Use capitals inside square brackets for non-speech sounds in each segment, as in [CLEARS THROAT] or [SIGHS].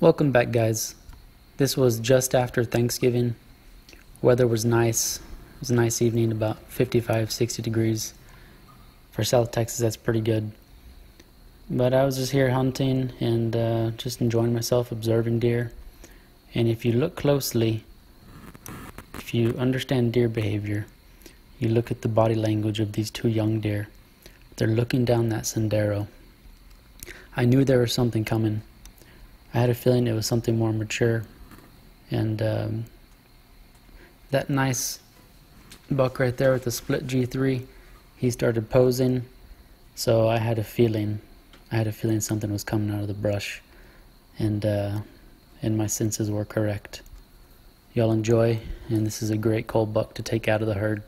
Welcome back, guys. This was just after Thanksgiving. Weather was nice. It was a nice evening, about 55, 60 degrees. For South Texas, that's pretty good. But I was just here hunting and uh, just enjoying myself, observing deer. And if you look closely, if you understand deer behavior, you look at the body language of these two young deer. They're looking down that sendero. I knew there was something coming. I had a feeling it was something more mature. And um, that nice buck right there with the split G3, he started posing. So I had a feeling, I had a feeling something was coming out of the brush. And, uh, and my senses were correct. Y'all enjoy, and this is a great cull buck to take out of the herd.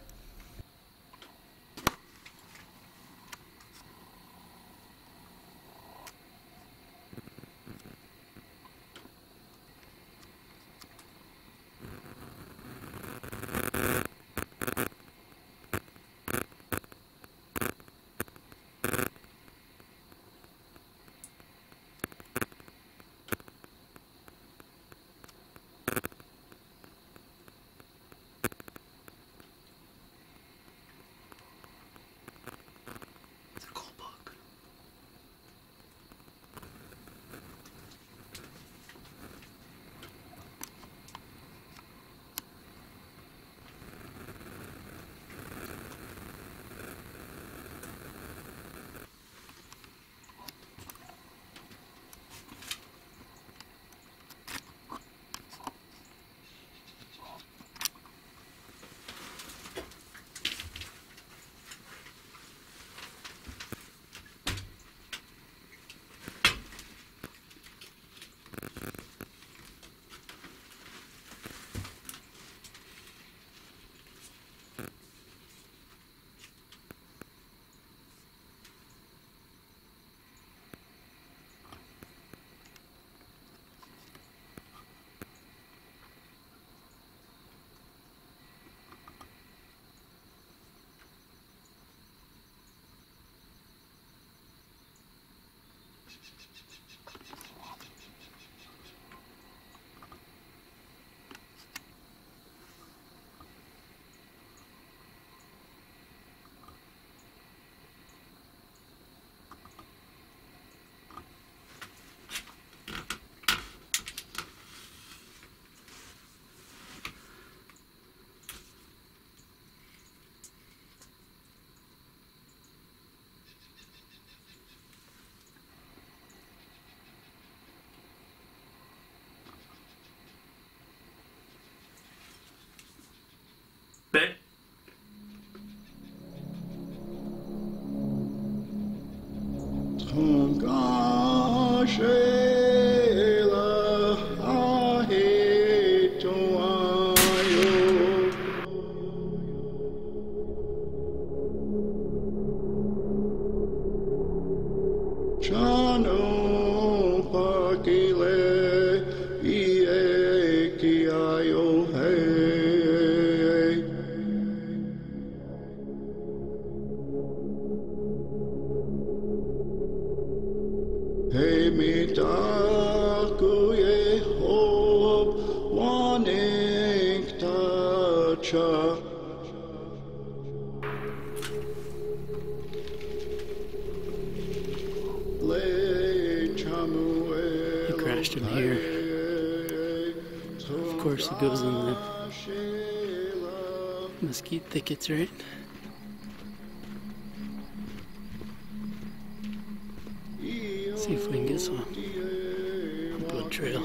Shela He crashed in here. Of course, he goes in the mesquite thickets, right? See if we can get some blood trail.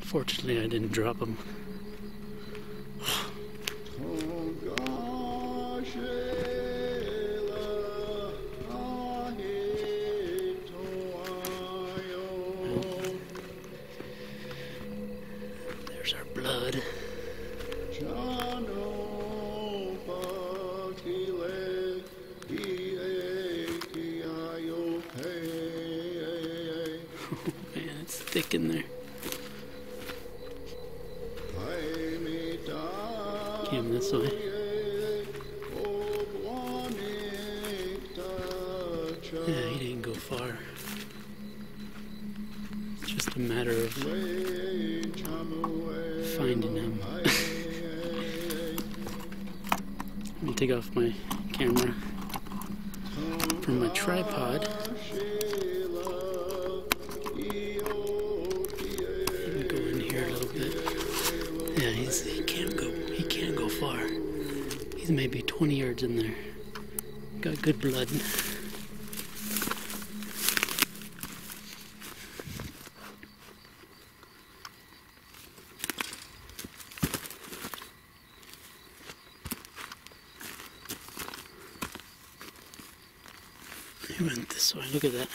Fortunately, I didn't drop him. There's our blood. Man, it's thick in there. Came this way. Yeah, he didn't go far. It's just a matter of finding him. [LAUGHS] Let me take off my camera from my tripod. Maybe 20 yards in there. Got good blood. He went this way. Look at that.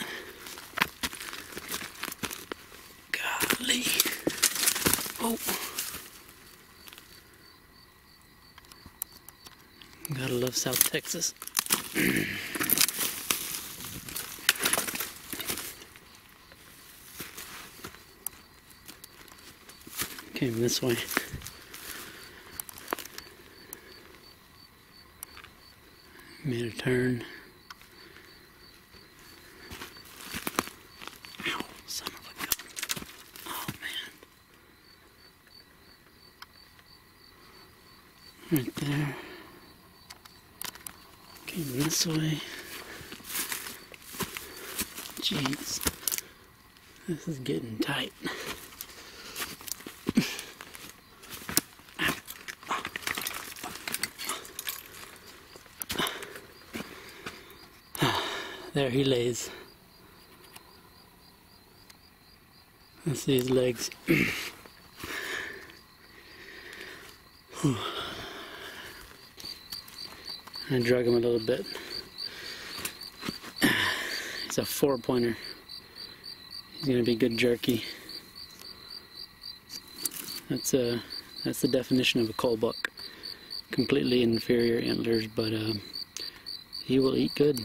Golly. Oh. Gotta love South Texas. Came this way. Made a turn. Ow, son of a gun. Oh man. Right there. Came this way. Jeez. This is getting tight. [SIGHS] There he lays. Let's see his legs. [CLEARS THROAT] I drug him a little bit. He's a four pointer. He's gonna be good jerky. That's uh that's the definition of a cull buck. Completely inferior antlers, but uh, he will eat good.